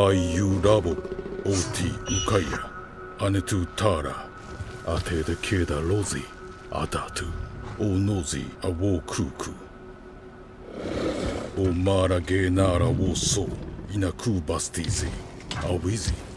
IU ラボ OT ウカイアアネトゥターラ。アテデケダロゼアダトゥオノゼアウォークーク。オマーラゲーナーラウォーソイナクーバスティゼアウィゼ「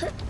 Huh.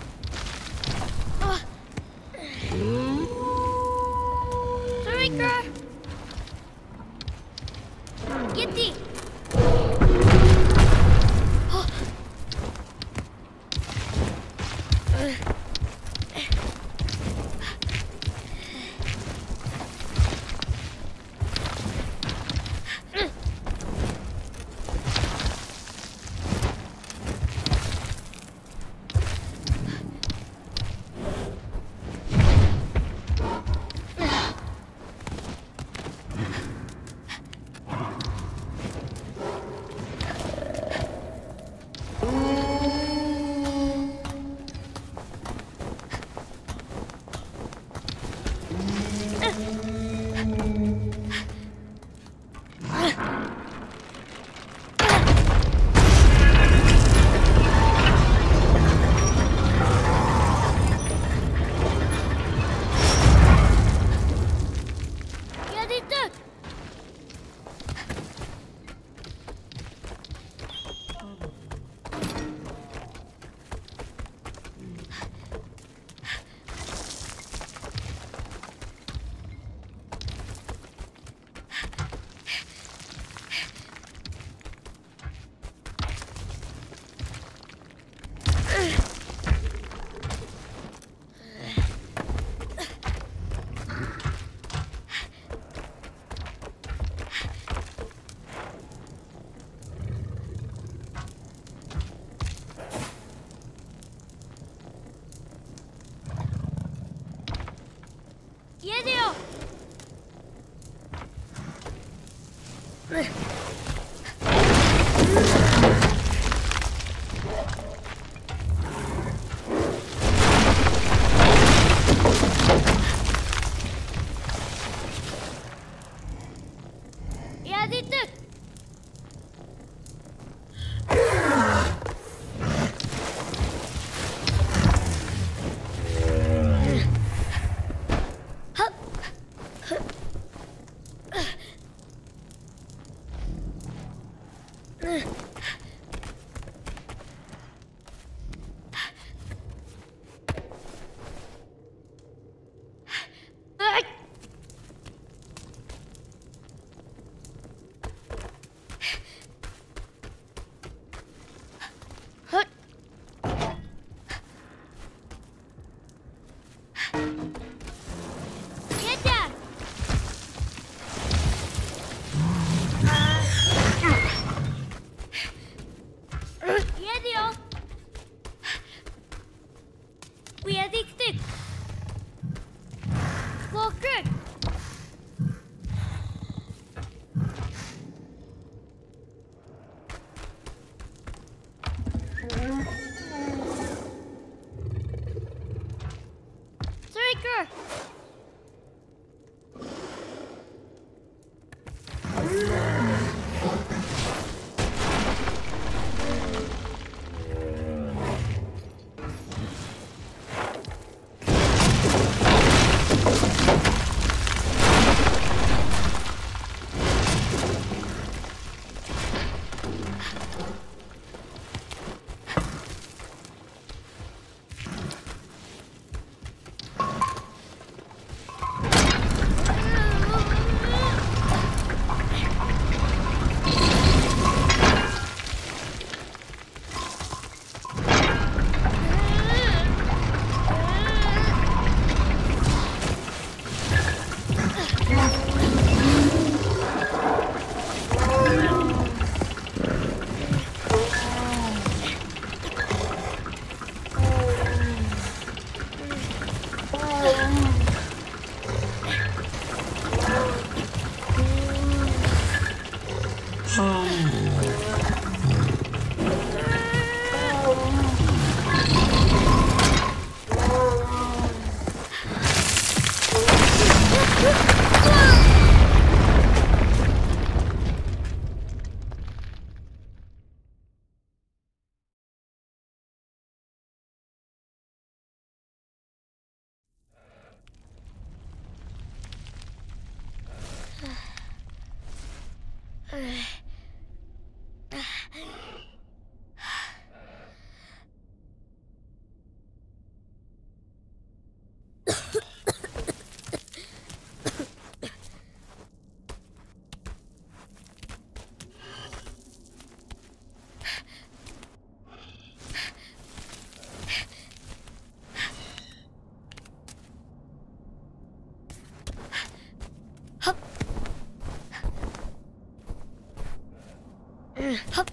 るはっ。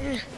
うん。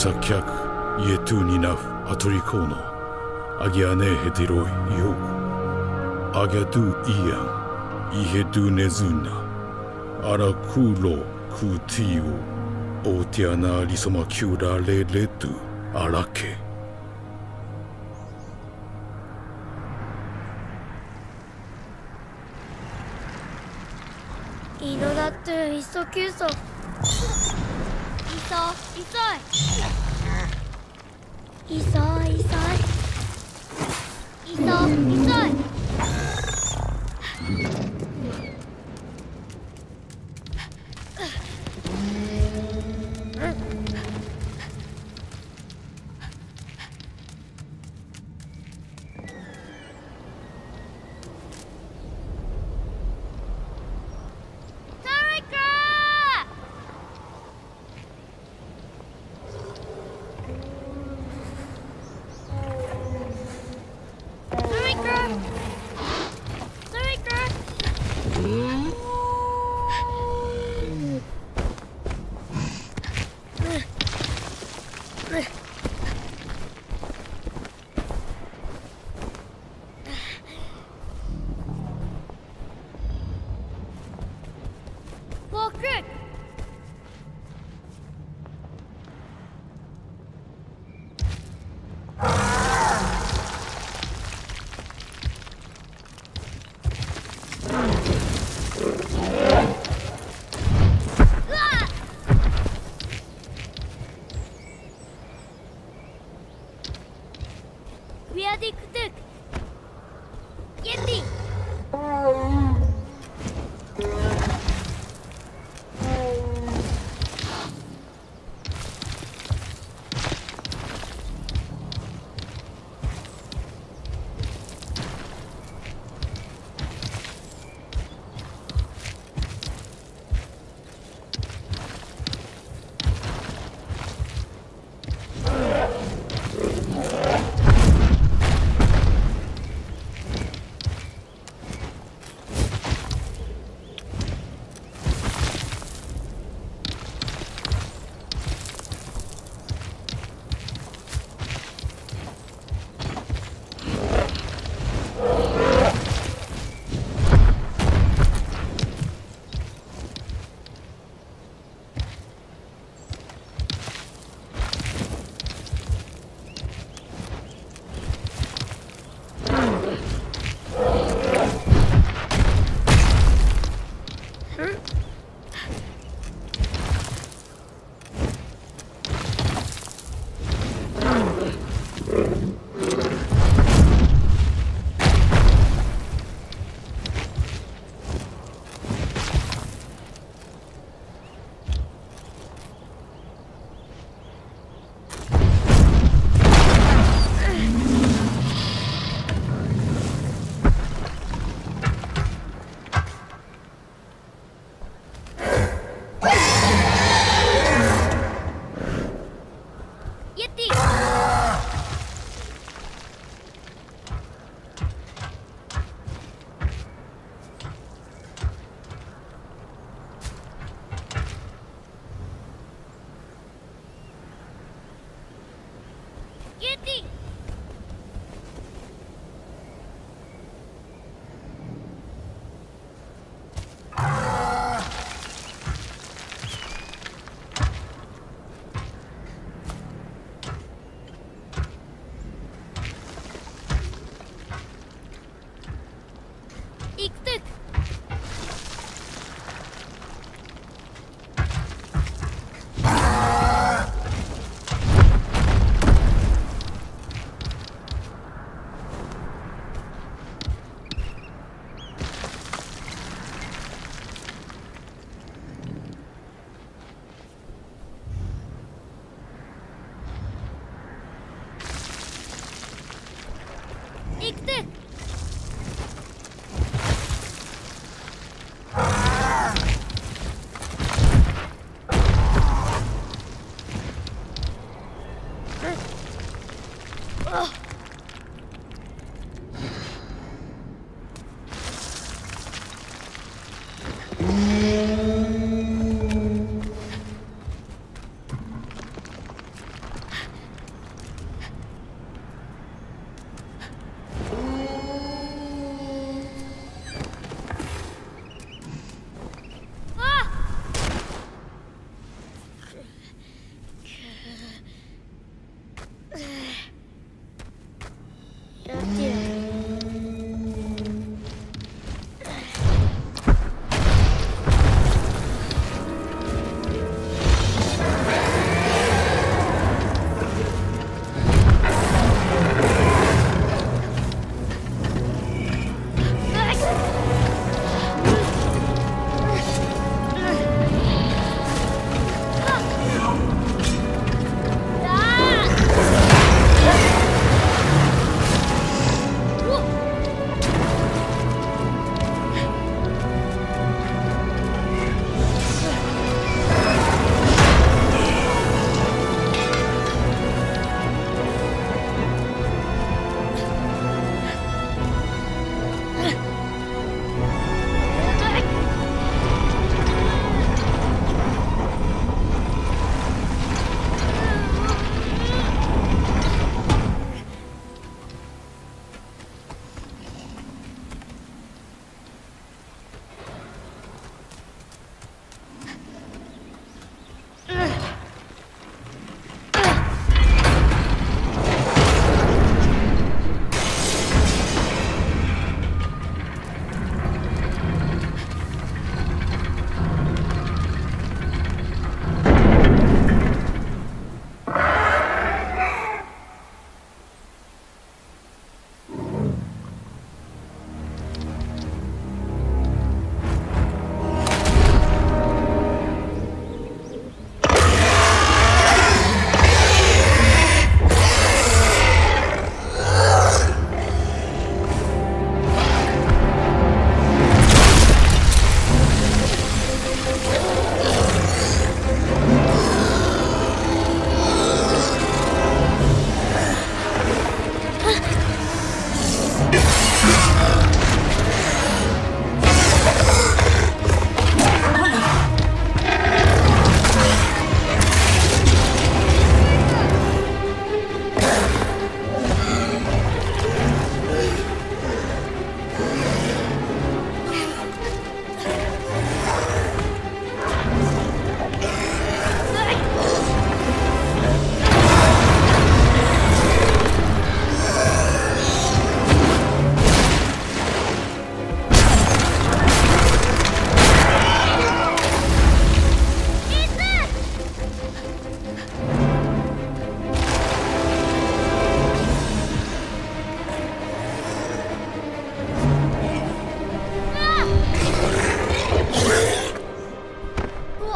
Atisa kyak yetu ninaf aturikono agiane hetiroi yo agatu ian ihetu nezuna ara kulo kutiu otiana risoma kyura le letu arake いのだっていっそ急そいそい急い。いっそいっそいっそい。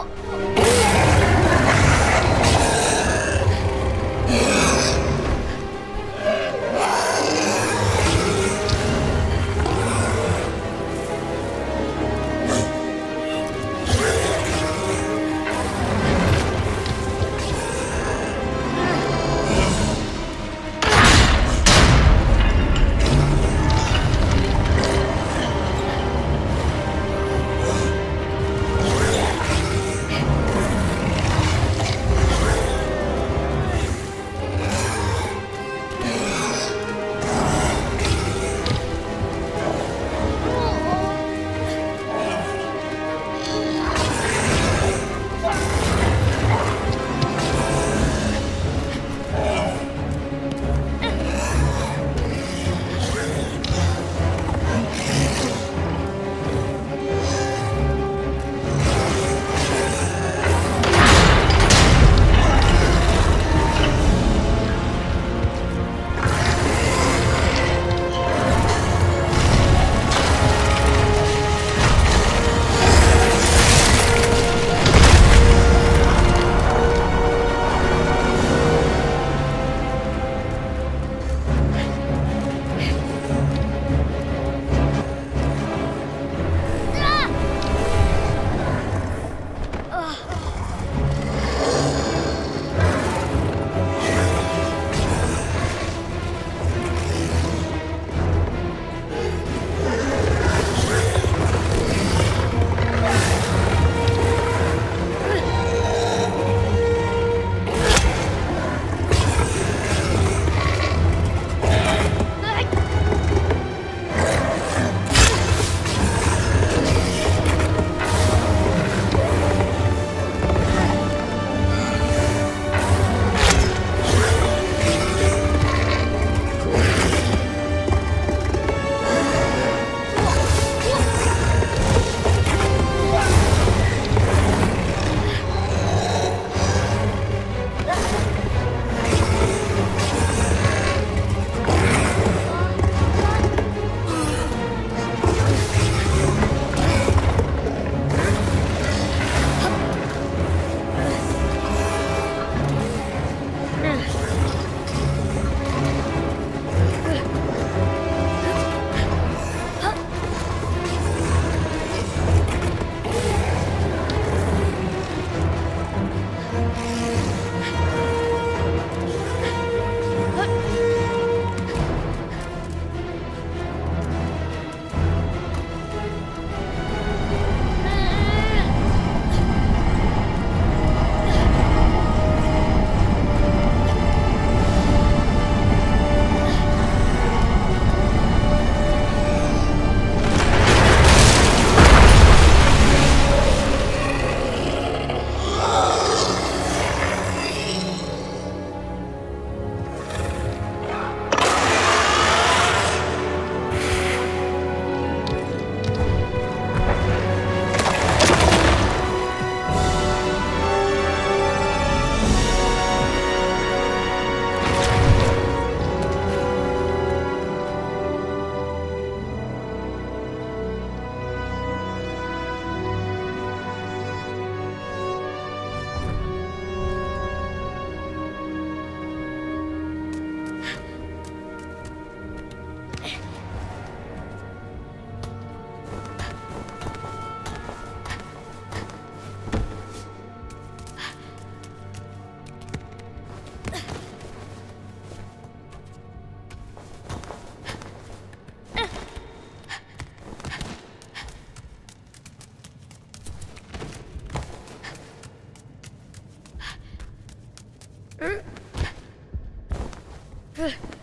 Ch Ugh.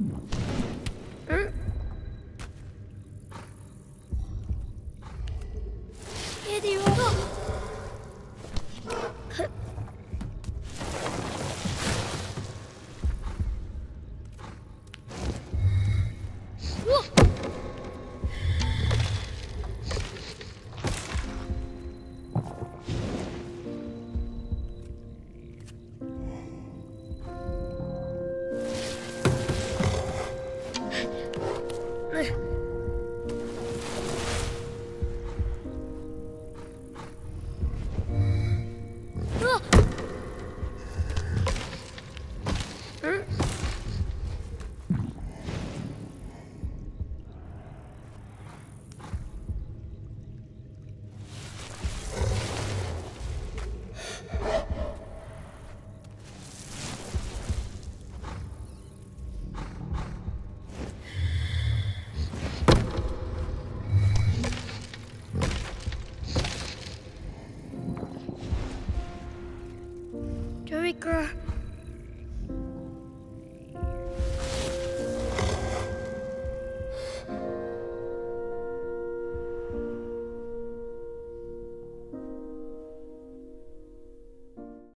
何?